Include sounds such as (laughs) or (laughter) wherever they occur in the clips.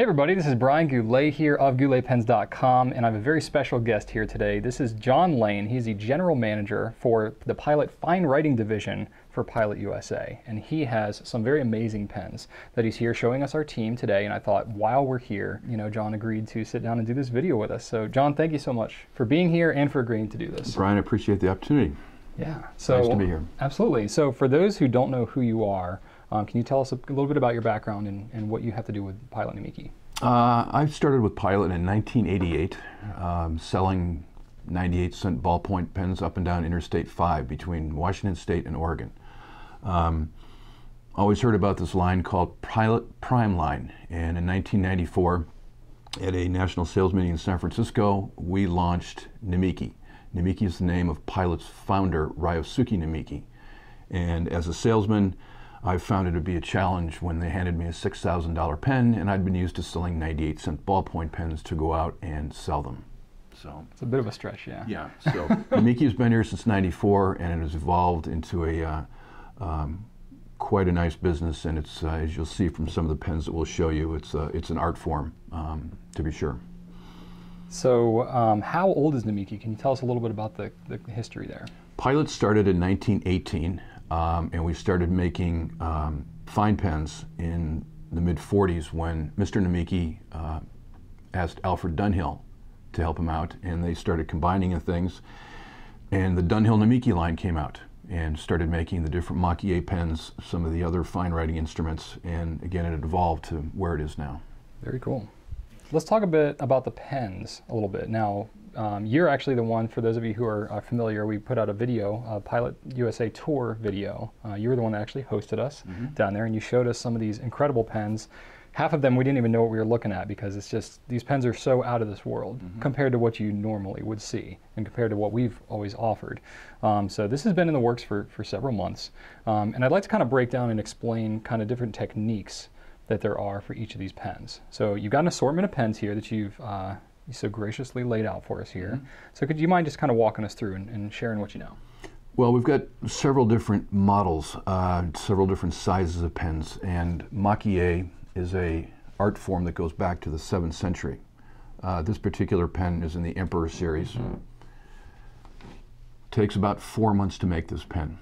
Hey everybody, this is Brian Goulet here of gouletpens.com and I have a very special guest here today. This is John Lane. He's the general manager for the Pilot Fine Writing Division for Pilot USA and he has some very amazing pens that he's here showing us our team today and I thought while we're here, you know, John agreed to sit down and do this video with us. So John, thank you so much for being here and for agreeing to do this. Brian, I appreciate the opportunity. Yeah. So nice to be here. Absolutely. So for those who don't know who you are, um, can you tell us a, little bit about your background and, and what you have to do with Pilot Namiki? Uh, I started with Pilot in 1988, um, selling 98 cent ballpoint pens up and down Interstate 5 between Washington State and Oregon. Um, always heard about this line called Pilot Prime Line, and in 1994, at a national sales meeting in San Francisco, we launched Namiki. Namiki is the name of Pilot's founder, Ryosuke Namiki. And as a salesman, I found it to be a challenge when they handed me a $6,000 pen and I'd been used to selling 98 cent ballpoint pens to go out and sell them. So it's a bit of a stretch, yeah. Yeah. So (laughs) Namiki's been here since '94, and it has evolved into a uh, um, quite a nice business. And it's uh, as you'll see from some of the pens that we'll show you, it's uh, it's an art form um, to be sure. So, um, how old is Namiki? Can you tell us a little bit about the, the history there? Pilot started in 1918 um, and we started making um, fine pens in the mid 40s when Mr. Namiki uh, asked Alfred Dunhill to help him out, and they started combining the things. And the Dunhill Namiki line came out and started making the different Maki-E pens, some of the other fine writing instruments, and again, it evolved to where it is now. Very cool. Let's talk a bit about the pens a little bit. Now, um, you're actually the one, for those of you who are, are, familiar, we put out a video, a Pilot USA Tour video. Uh, you were the one that actually hosted us mm -hmm. down there, and you showed us some of these incredible pens. Half of them we didn't even know what we were looking at because it's just, these pens are so out of this world mm -hmm. compared to what you normally would see and compared to what we've always offered. Um, so this has been in the works for, for several months. Um, and I'd like to kind of break down and explain kind of different techniques that there are for each of these pens. So you've got an assortment of pens here that you've uh, you so graciously laid out for us here. Mm -hmm. So could you mind just kind of walking us through and, and, sharing what you know? Well, we've got several different models, uh, several different sizes of pens, and Maki-E is a art form that goes back to the 7th century. Uh, this particular pen is in the Emperor series. Mm -hmm. Takes about four months to make this pen.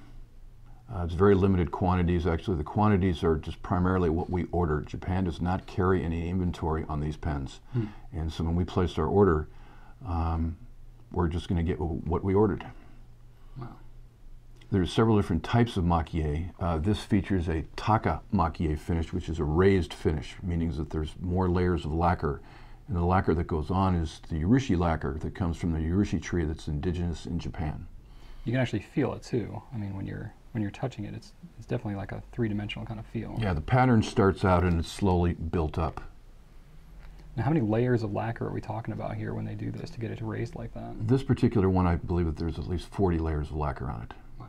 Uh, it's very limited quantities. Actually, the quantities are just primarily what we ordered. Japan does not carry any inventory on these pens. Hmm. And so when we placed our order, um, we're just going to get what we ordered. Wow. There's several different types of maki uh, this features a taka maki finish, which is a raised finish, meaning that there's more layers of lacquer. And the lacquer that goes on is the urushi lacquer that comes from the urushi tree that's indigenous in Japan. You can actually feel it too. I mean, when you're when you're touching it, it's, it's definitely like a three-dimensional kind of feel. Yeah, the pattern starts out and it's slowly built up. Now, how many layers of lacquer are we talking about here when they do this to get it raised like that? This particular one, I believe that there's at least 40 layers of lacquer on it. Wow.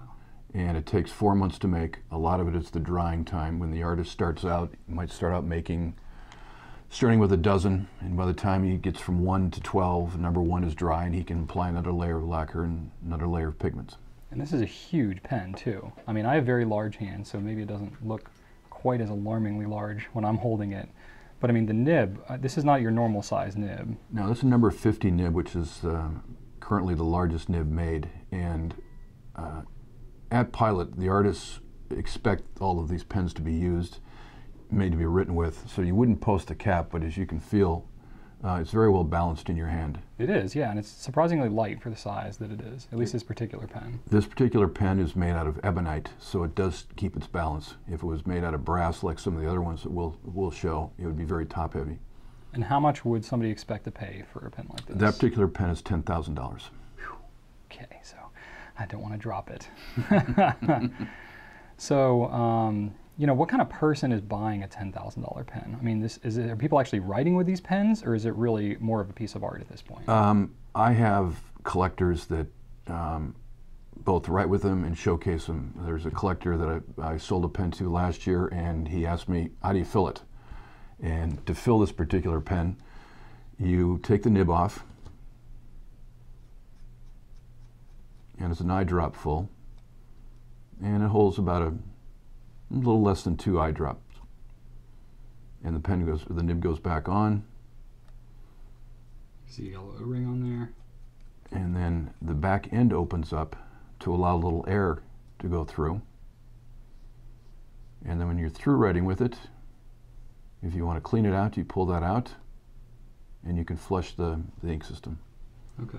And it takes four months to make. A lot of it is the drying time. When the artist starts out, might start out making, starting with a dozen, and by the time he gets from one to 12, number one is dry, and he can apply another layer of lacquer and another layer of pigments. And this is a huge pen too. I mean, I have very large hands, so maybe it doesn't look quite as alarmingly large when I'm holding it. But I mean, the nib, uh, this is not your normal size nib. No, this is a number 50 nib, which is uh, currently the largest nib made. And uh, at Pilot, the artists expect all of these pens to be used, made to be written with. So you wouldn't post a cap, but as you can feel, uh, it's very well balanced in your hand. It is, yeah, and it's surprisingly light for the size that it is, at least this particular pen. This particular pen is made out of ebonite, so it does keep its balance. If it was made out of brass, like some of the other ones that we'll, we'll show, it would be very top heavy. And how much would somebody expect to pay for a pen like this? That particular pen is $10,000. Okay, so I don't want to drop it. (laughs) so, um, you know, what kind of person is buying a $10,000 pen? I mean, this is it, are people actually writing with these pens, or is it really more of a piece of art at this point? Um, I have collectors that um, both write with them and showcase them. There's a collector that I, I, sold a pen to last year, and he asked me, "How do you fill it?" And to fill this particular pen, you take the nib off, and it's an eye drop full, and it holds about a a little less than two eye drops. and the pen goes, the nib goes back on, See a yellow O-ring on there. and then the back end opens up to allow a little air to go through. And then when you're through writing with it, if you want to clean it out, you pull that out, and you can flush the, the ink system. Okay.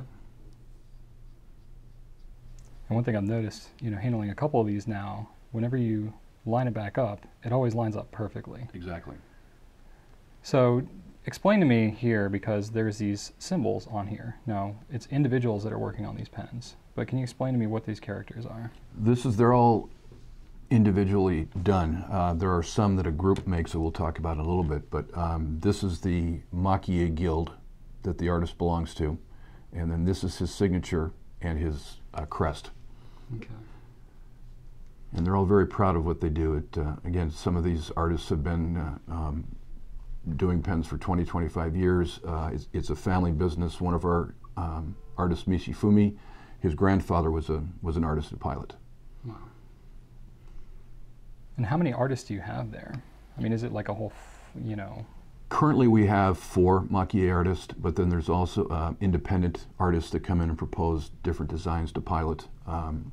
And one thing I've noticed, you know, handling a couple of these now, whenever you line it back up, it always lines up perfectly. Exactly. So explain to me here because there's these symbols on here. Now, it's individuals that are working on these pens, but can you explain to me what these characters are? This is, they're all individually done. Uh, there are some that a group makes that we'll talk about in a little bit, but um, this is the Maki-E Guild that the artist belongs to, and then this is his signature and his uh, crest. Okay. And they're all very proud of what they do. It, uh, again, some of these artists have been uh, um, doing pens for 20, 25 years. Uh, it's, it's a family business. One of our um, artists, Mishifumi, his grandfather was a was an artist at Pilot. Wow. And how many artists do you have there? I mean, is it like a whole, f- you know, Currently, we have four maki-e artists, but then there's also uh, independent artists that come in and propose different designs to pilot. Um,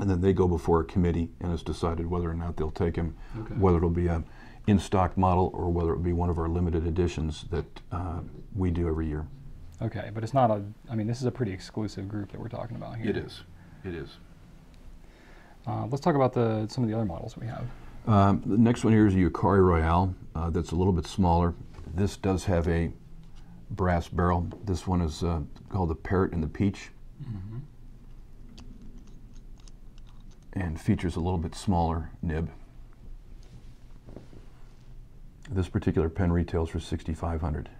and then they go before a committee and it's decided whether or not they'll take them, Okay. whether it'll be a in-stock model or whether it'll be one of our limited editions that uh, we do every year. okay, but it's not a, I mean, this is a pretty exclusive group that we're talking about here. is. It is. Uh, let's talk about the some of the other models we have. Um, the next one here is a Yukari Royale uh, that's a little bit smaller. This does have a brass barrel. This one is uh, called the Parrot and the Peach and features a little bit smaller nib. This particular pen retails for 6500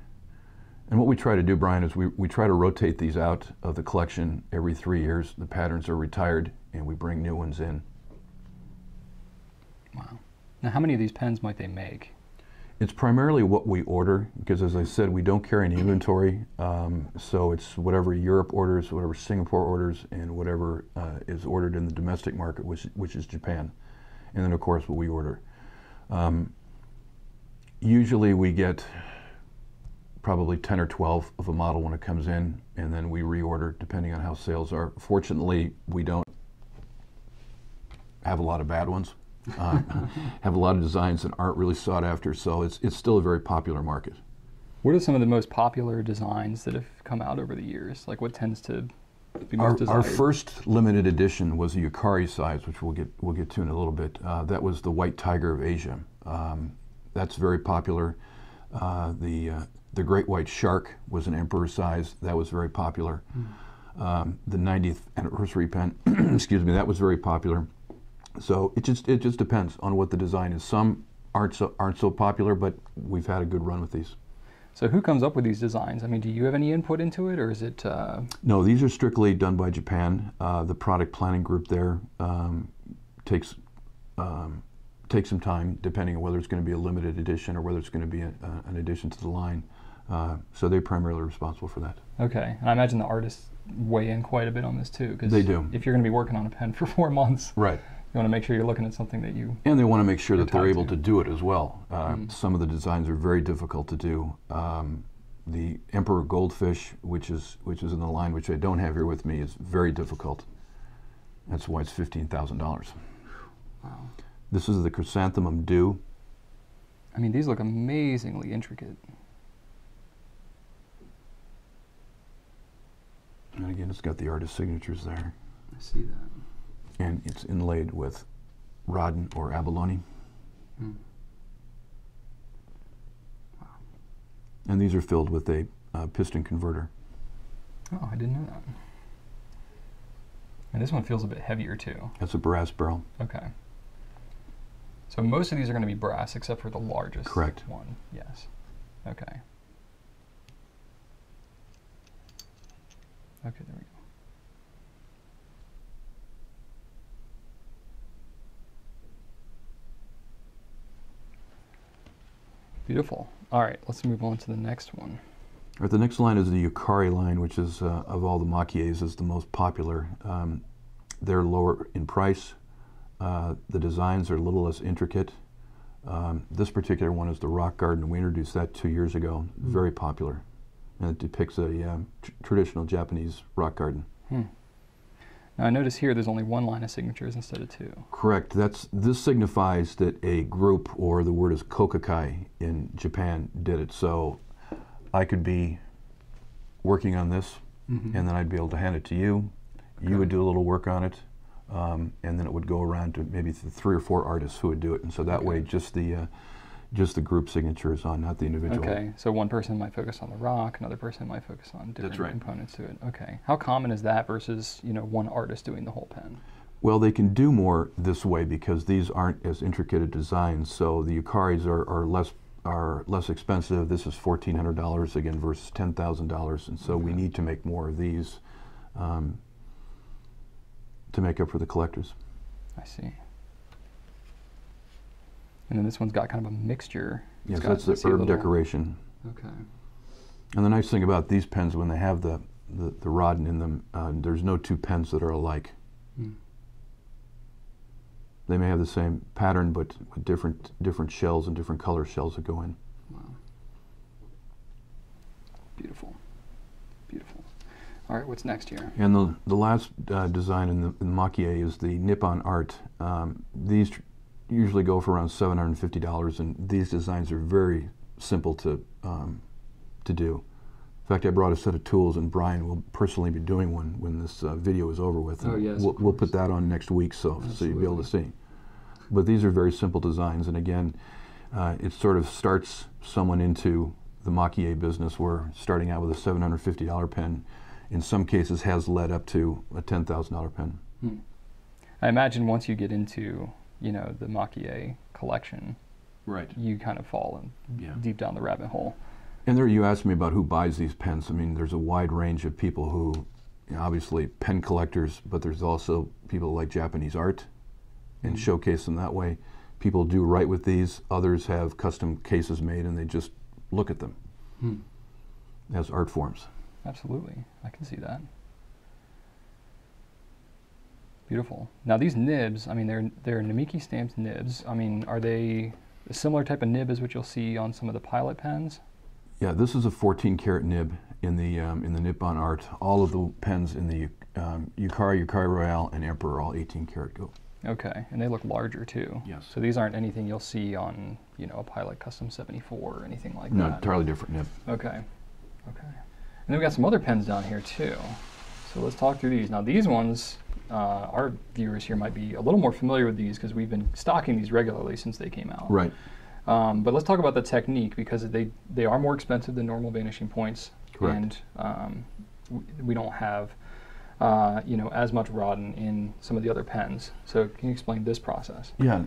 And what we try to do, Brian, is we, we try to rotate these out of the collection every three years. The patterns are retired and we bring new ones in. Wow. Now, how many of these pens might they make? It's primarily what we order because, as I said, we don't carry any inventory. Um, so it's whatever Europe orders, whatever Singapore orders, and whatever uh, is ordered in the domestic market, which, which is Japan. And then, of course, what we order. Um, usually we get probably 10 or 12 of a model when it comes in, and then we reorder depending on how sales are. Fortunately, we don't have a lot of bad ones. Uh, (laughs) have a lot of designs that aren't really sought after, so it's it's still a very popular market. What are some of the most popular designs that have come out over the years? Like, what tends to be Our, most desired? our first limited edition was a Yukari size, which we'll get we'll get to in a little bit. Uh, that was the White Tiger of Asia. Um, that's very popular. Uh, the uh, the Great White Shark was an emperor size. That was very popular. Um, the 90th anniversary pen, (clears throat) excuse me, that was very popular. So it just it just depends on what the design is. Some aren't so aren't so popular, but we've had a good run with these. So, who comes up with these designs? I mean, do you have any input into it, or is it? Uh, No, these are strictly done by Japan. Uh, the product planning group there um, takes um, takes some time, depending on whether it's going to be a limited edition or whether it's going to be a, uh, an addition to the line. Uh, so they're primarily responsible for that. okay, and I imagine the artists weigh in quite a bit on this too. Cause They do. If you're going to be working on a pen (laughs) for four months, Right. You want to make sure you're looking at something that you. And they want to make sure that they're able to. to do it as well. Uh, Mm. Some of the designs are very difficult to do. Um, the Emperor Goldfish, which is which is in the line, which I don't have here with me, is very difficult. That's why it's fifteen thousand dollars. Wow. This is the Chrysanthemum Dew. I mean, these look amazingly intricate. And again, it's got the artist signatures there. I see that. And it's inlaid with raden or abalone. Hmm. And these are filled with a uh, piston converter. Oh, I didn't know that. And this one feels a bit heavier too. That's a brass barrel. Okay. So most of these are going to be brass, except for the largest Correct. one. Yes. Okay. Okay, there we go. Beautiful. All right, let's move on to the next one. All right, the next line is the Yukari line, which is, uh, of all the maki-es, is the most popular. Um, they're lower in price. Uh, the designs are a little less intricate. Um, this particular one is the Rock Garden. We introduced that two years ago. Very popular. And it depicts a um, tr- traditional Japanese rock garden. Hmm. Now I notice here there's only one line of signatures instead of two. Correct. That's this signifies that a group, or the word is Kokkokai in Japan, did it. So I could be working on this, Mhm. and then I'd be able to hand it to you. You would do a little work on it, um, and then it would go around to maybe three or four artists who would do it. And so that way, just the uh, just the group signature is on, not the individual. Okay, so one person might focus on the rock, another person might focus on different right. components to it. Okay, how common is that versus you know one artist doing the whole pen? Well, they can do more this way because these aren't as intricate a designs. So the Yukaris are, are less are less expensive. This is fourteen hundred dollars again versus ten thousand dollars, and so we need to make more of these um, to make up for the collectors. I see. And then this one's got kind of a mixture. It's Yes, got- that's the herb little- decoration. Okay. And the nice thing about these pens, when they have the the, the raden in them, uh, there's no two pens that are alike. Hmm. They may have the same pattern, but with different different shells and different color shells that go in. Wow. Beautiful. Beautiful. All right, what's next here? And the, the last uh, design in the, in the is the Nippon Art. Um, these usually go for around $750, and these designs are very simple to, um, to do. In fact, I brought a set of tools, and Brian will personally be doing one when this uh, video is over with. Oh, yes, We'll, we'll put that on next week so, so you'll be able to see. But these are very simple designs, and again, uh, it sort of starts someone into the maki-e business where starting out with a $750 pen in some cases has led up to a $10,000 pen. Hmm. I imagine once you get into, you know, the maki-e collection, Right. you kind of fall in Yeah. deep down the rabbit hole. And there you asked me about who buys these pens. I mean, there's a wide range of people who, you know, obviously pen collectors, but there's also people who like Japanese art and Mhm. showcase them that way. People do write with these. Others have custom cases made and they just look at them as art forms. Absolutely, I can see that. Beautiful. Now these nibs, I mean, they're they're Namiki stamped nibs. I mean, are they a similar type of nib as what you'll see on some of the Pilot pens? Yeah, this is a 14 karat nib in the um, in the Nippon art. All of the pens in the um, Yukari, Yukari Royale, and Emperor are all 18 karat gold. Okay, and they look larger too. Yes. So these aren't anything you'll see on, you know, a Pilot Custom 74 or anything like No, that. No, entirely different nib. Okay. Okay. And then we got some other pens down here too. So let's talk through these. Now these ones, uh, our viewers here might be a little more familiar with these because we've been stocking these regularly since they came out. Right. Um, but let's talk about the technique because they they are more expensive than normal vanishing points, Correct. and um, we, we don't have. Uh, you know, as much raden in some of the other pens. So, can you explain this process? Yeah.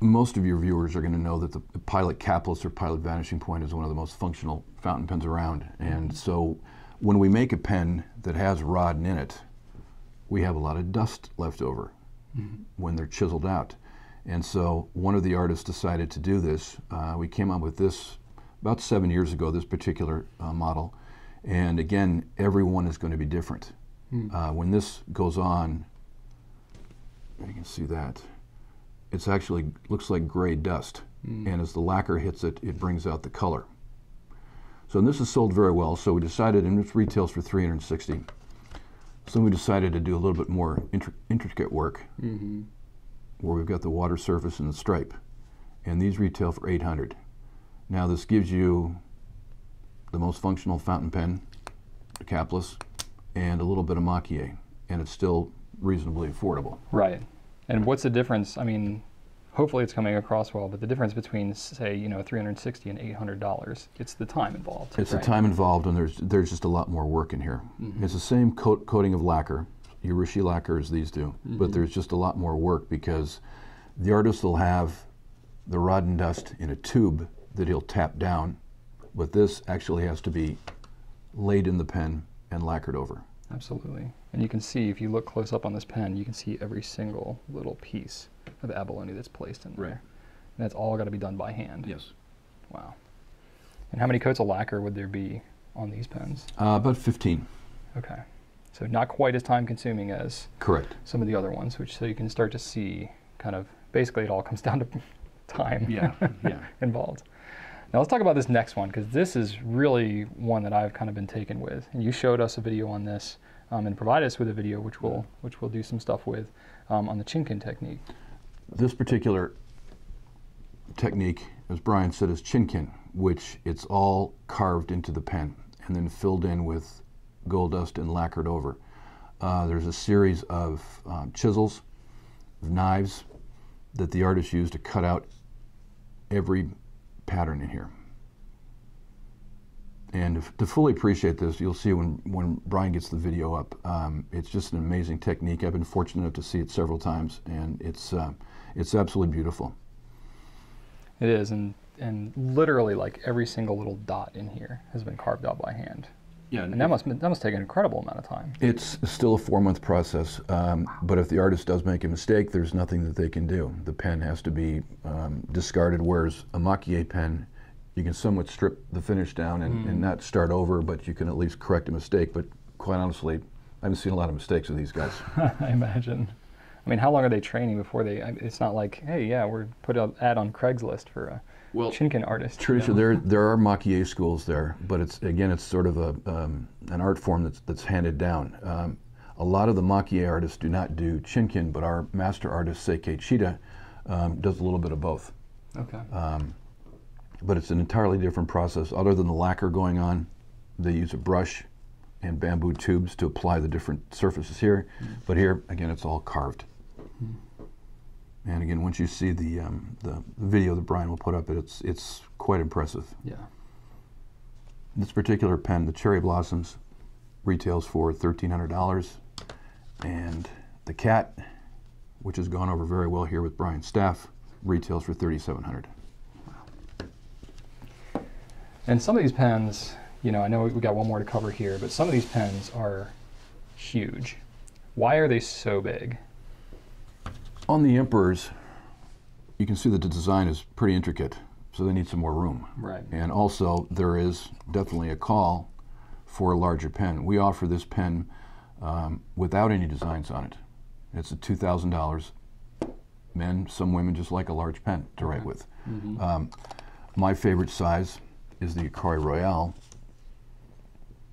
Most of your viewers are going to know that the the Pilot capless or Pilot vanishing point is one of the most functional fountain pens around. And so when we make a pen that has raden in it, we have a lot of dust left over when they're chiseled out. And so one of the artists decided to do this. Uh, we came up with this about seven years ago, this particular uh, model. And again, every one is going to be different. Uh, when this goes on, you can see that it's actually looks like gray dust and as the lacquer hits it it brings out the color so this is sold very well. So we decided and it retails for 360 so we decided to do a little bit more intri- intricate work. Mm-hmm. where we've got the water surface and the stripe. And these retail for 800 now this gives you the most functional fountain pen the capless and a little bit of maki-e and it's still reasonably affordable. Right. And what's the difference? I mean, hopefully it's coming across well, but the difference between, say, you know, 360 and 800 dollars, it's the time involved. It's right? the time involved, and there's there's just a lot more work in here. Mm-hmm. It's the same coat, coating of lacquer, Urushi lacquer as these do, but mm-hmm. there's just a lot more work because the artist will have the rod and dust in a tube that he'll tap down, but this actually has to be laid in the pen and lacquered over. Absolutely. And you can see, if you look close up on this pen, you can see every single little piece of abalone that's placed in there. Right. And that's all got to be done by hand. Yes. Wow. And how many coats of lacquer would there be on these pens? Uh, about 15. Okay. So not quite as time consuming as Correct. some of the other ones, which so you can start to see kind of basically it all (laughs) comes down to (laughs) time Yeah, yeah. (laughs) involved. Now let's talk about this next one because this is really one that I've kind of been taken with. And you showed us a video on this um, and provide us with a video which we'll which we'll do some stuff with um, on the chinkin technique. This particular technique, as Brian said, is chinkin, which it's all carved into the pen and then filled in with gold dust and lacquered over. Uh, there's a series of um, chisels, knives that the artist used to cut out every pattern in here. And if, to fully appreciate this, you'll see when, when Brian gets the video up. Um, it's just an amazing technique. I've been fortunate enough to see it several times, and it's uh, it's absolutely beautiful. It is, and and literally like every single little dot in here has been carved out by hand. Yeah, And that must that must take an incredible amount of time. It's still a four-month process, um, but if the artist does make a mistake, there's nothing that they can do. The pen has to be um, discarded, whereas a maki-e pen, you can somewhat strip the finish down and, and not start over, but you can at least correct a mistake. But quite honestly, I haven't seen a lot of mistakes with these guys. (laughs) I imagine. I mean, how long are they training before they? It's not like, hey, yeah, we're put an ad on Craigslist for a Well, chinkin artist. you Tradition, know? there (laughs) there are maki-e schools there, but it's again it's sort of a um, an art form that's that's handed down. Um, a lot of the maki-e artists do not do chinkin, but our master artist Seikei Chida um, does a little bit of both. Okay. But it's an entirely different process. Other than the lacquer going on, they use a brush and bamboo tubes to apply the different surfaces here. But here, again, it's all carved. And again, once you see the, um, the the video that Brian will put up, it's it's quite impressive. yeah. This particular pen, the Cherry Blossoms, retails for $1,300. And the Cat, which has gone over very well here with Brian's staff, retails for 3700 And some of these pens, you know, I know we got one more to cover here, but some of these pens are huge. Why are they so big? On the Emperors, you can see that the design is pretty intricate, so they need some more room. Right. And also, there is definitely a call for a larger pen. We offer this pen um, without any designs on it. It's a $2,000. Men, some women just like a large pen to write with. Um, my favorite size is the Yukari Royale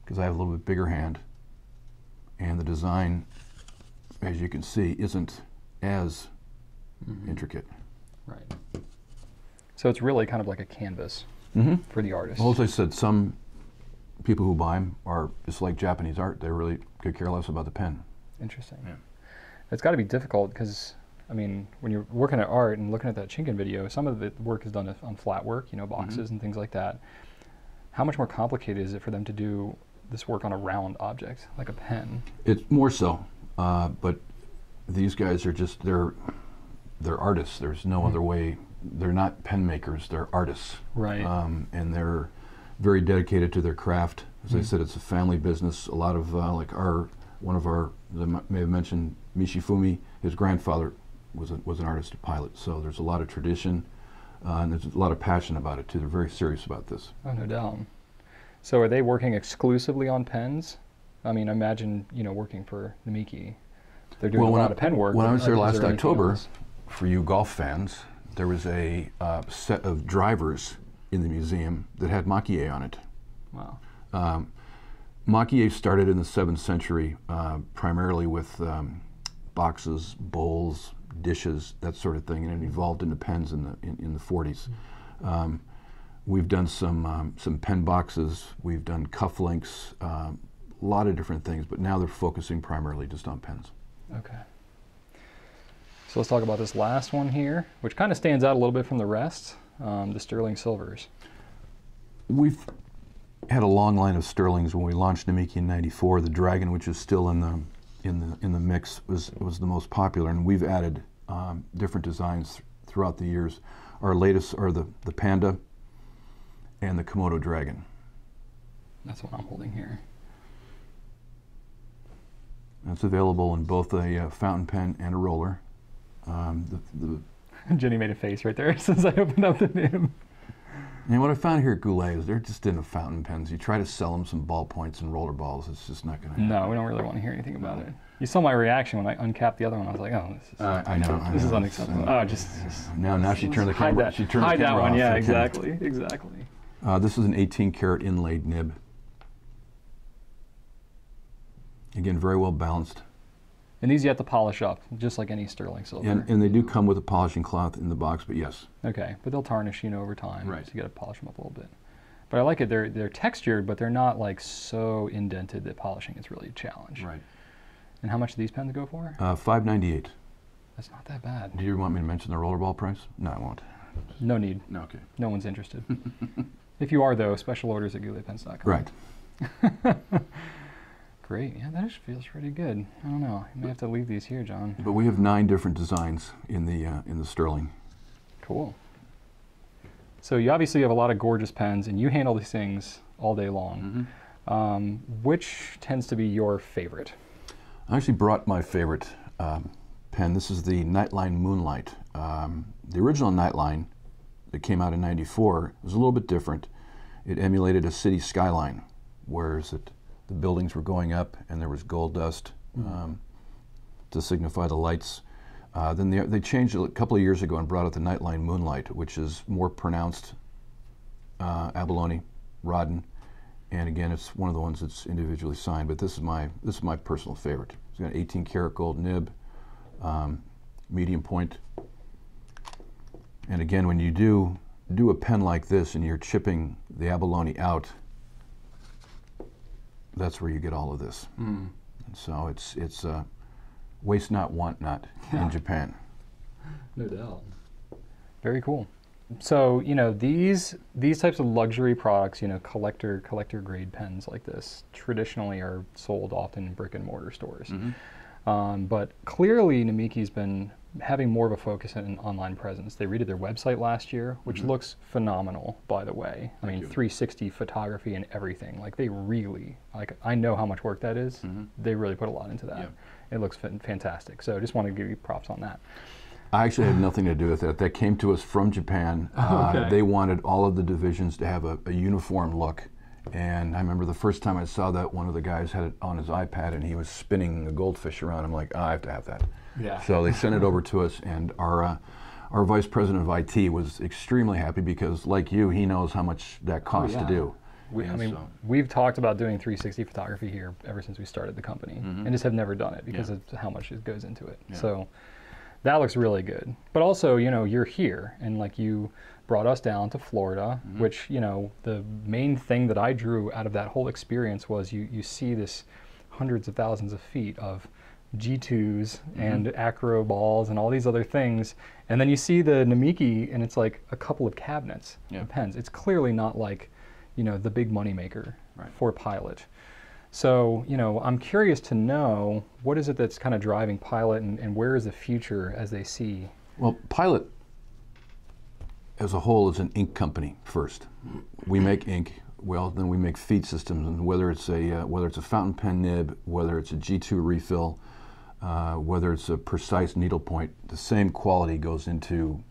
because I have a little bit bigger hand, and the design, as you can see, isn't as intricate. Right. So it's really kind of like a canvas Mm-hmm. for the artist. Well, as I said, some people who buy them are just like Japanese art. They really could care less about the pen. Interesting. Yeah. It's got to be difficult because, I mean, when you're working at art and looking at that Chinkin video, some of the work is done on flat work, you know, boxes and things like that. How much more complicated is it for them to do this work on a round object, like a pen? It's more so, uh, but these guys are just they're they're artists. There's no other way. They're not pen makers. They're artists. Right. Um, and they're very dedicated to their craft. As I said, it's a family business. A lot of uh, like our one of our I may have mentioned Mishifumi. His grandfather was a, was an artist, a pilot. So there's a lot of tradition, uh, and there's a lot of passion about it too. They're very serious about this. Oh, no doubt. So are they working exclusively on pens? I mean, imagine, you know, working for Namiki. They're doing Well, a lot I- of pen work. when I was there last anything October, else? for you golf fans, there was a uh, set of drivers in the museum that had maki-e on it. Wow. Um, started in the 7th century uh, primarily with um, boxes, bowls, dishes, that sort of thing, and it evolved into pens in the, in, in the 40s. Um, we've done some, um, some pen boxes, we've done cufflinks, um, a lot of different things, but now they're focusing primarily just on pens. Okay. So let's talk about this last one here, which kind of stands out a little bit from the rest um, the sterling silvers. We've had a long line of Sterlings when we launched Namiki in '94. The Dragon, which is still in the in the in the mix, was was the most popular, and we've added um, different designs th- throughout the years. Our latest are the the Panda and the Komodo Dragon. That's what I'm holding here. That's available in both a uh, fountain pen and a roller. Um, the, the, (laughs) Jenny made a face right there (laughs) since I opened up the name. And what I found here at Goulet is they're just into fountain pens. You try to sell them some ballpoints and roller balls, it's just not going to happen. No, we don't really want to hear anything about it. You saw my reaction when I uncapped the other one. I was like, oh, this is, Uh, I know. I this is know. unacceptable. Oh, just, just Now, now she turned the camera. that. She turned hide the that one. off. Yeah, exactly, exactly. Uh, this is an 18 karat inlaid nib. Again, very well balanced. And these you have to polish up, just like any sterling silver. And, and they do come with a polishing cloth in the box, but yes. Okay, but they'll tarnish, you know, over time. Right. So you got to polish them up a little bit. But I like it. They're they're textured, but they're not like so indented that polishing is really a challenge. Right. And how much do these pens go for? Uh, 598. That's not that bad. Do you want me to mention the rollerball price? No, I won't. No need. No, okay. No one's interested. (laughs) if you are though, special orders at gouletpens.com. Right. (laughs) Great. Yeah, that just feels pretty good. I don't know. You may have to leave these here, John. But we have nine different designs in the uh, in the Sterling. Cool. So you obviously have a lot of gorgeous pens, and you handle these things all day long. Um, which tends to be your favorite? I actually brought my favorite um, pen. This is the Nightline Moonlight. Um, the original Nightline that came out in '94 was a little bit different. It emulated a city skyline, whereas it, the buildings were going up and there was gold dust um, to signify the lights. Uh, then they, they changed it a couple of years ago and brought out the Nightline Moonlight, which is more pronounced uh, abalone, raden, and again, it's one of the ones that's individually signed. But this is my this is my personal favorite. It's got an 18 karat gold nib, um, medium point, and again, when you do do a pen like this and you're chipping the abalone out, that's where you get all of this. And so it's it's uh, waste not, want not in Japan. No doubt. Very cool. So you know these these types of luxury products, you know, collector collector grade pens like this, traditionally are sold often in brick and mortar stores. Um, but clearly, Namiki's been having more of a focus on an online presence. They redid their website last year, which looks phenomenal, by the way. I mean, you. 360 photography and everything. Like they really like. I know how much work that is. They really put a lot into that. Yeah. It looks fan- fantastic. So, I just want to give you props on that. I actually had nothing to do with that. That came to us from Japan. (laughs) Uh, Okay. they wanted all of the divisions to have a, a uniform look. And I remember the first time I saw that, one of the guys had it on his iPad and he was spinning a goldfish around. I'm like, "Ah, I have to have that. Yeah. So they sent it over to us, and our uh, our vice president of IT was extremely happy because, like you, he knows how much that costs Oh, yeah. to do. We, I mean, so- we've talked about doing 360 photography here ever since we started the company, and just have never done it because Mm-hmm. Yeah. of how much it goes into it. Yeah. So that looks really good. But also, you know, you're here, and like you brought us down to Florida, Mm-hmm. which you know, the main thing that I drew out of that whole experience was you you see this hundreds of thousands of feet of G2s Mm-hmm. and Acroballs and all these other things. And then you see the Namiki and it's like a couple of cabinets Yeah. of pens. It's clearly not like, you know, the big money maker Right. for Pilot. So, you know, I'm curious to know what is it that's kind of driving Pilot and, and where is the future as they see? Well, Pilot as a whole is an ink company first. We make ink. Well, then we make feed systems, and whether it's a uh, whether it's a fountain pen nib, whether it's a G2 refill, uh, whether it's a precise needlepoint, the same quality goes into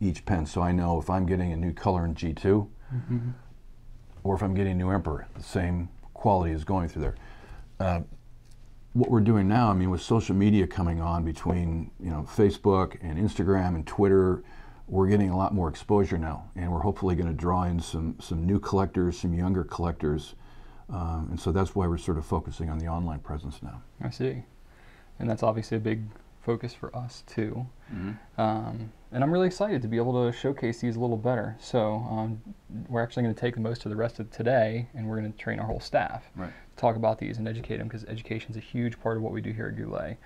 each pen. So I know if I'm getting a new color in G2, or if I'm getting a new Emperor, the same quality is going through there. Uh, what we're doing now, I mean, with social media coming on between you know Facebook and Instagram and Twitter, we're getting a lot more exposure now, and we're hopefully going to draw in some some new collectors, some younger collectors, um, and so that's why we're sort of focusing on the online presence now. I see. And that's obviously a big focus for us too. Um, and I'm really excited to be able to showcase these a little better. So um, we're actually going to take most of the rest of today and we're going to train our whole staff Right. to talk about these and educate them because education is a huge part of what we do here at Goulet.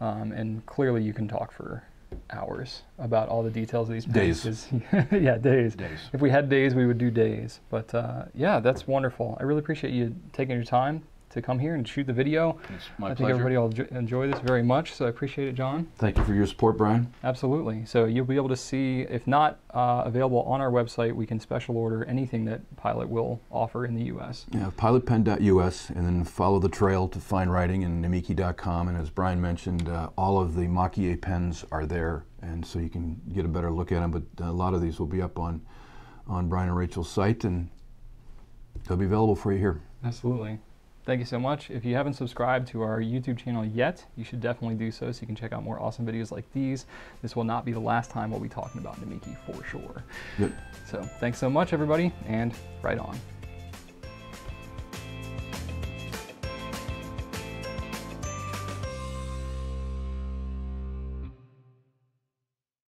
Um, and clearly you can talk for hours about all the details of these Days. (laughs) yeah, days. Days. If we had days, we would do days. But uh, yeah, that's wonderful. I really appreciate you taking your time to come here and shoot the video. It's my I think pleasure. everybody will enjo- enjoy this very much, so I appreciate it, John. Thank you for your support, Brian. Absolutely. So you'll be able to see, if not uh, available on our website, we can special order anything that Pilot will offer in the U.S. Yeah, pilotpen.us, and then follow the trail to fine writing and namiki.com. And as Brian mentioned, uh, all of the Maki pens are there, and so you can get a better look at them. But a lot of these will be up on on Brian and Rachel's site, and they'll be available for you here. Absolutely. Thank you so much. If you haven't subscribed to our YouTube channel yet, you should definitely do so so you can check out more awesome videos like these. This will not be the last time we'll be talking about Namiki for sure. Yep. So thanks so much, everybody, and right on.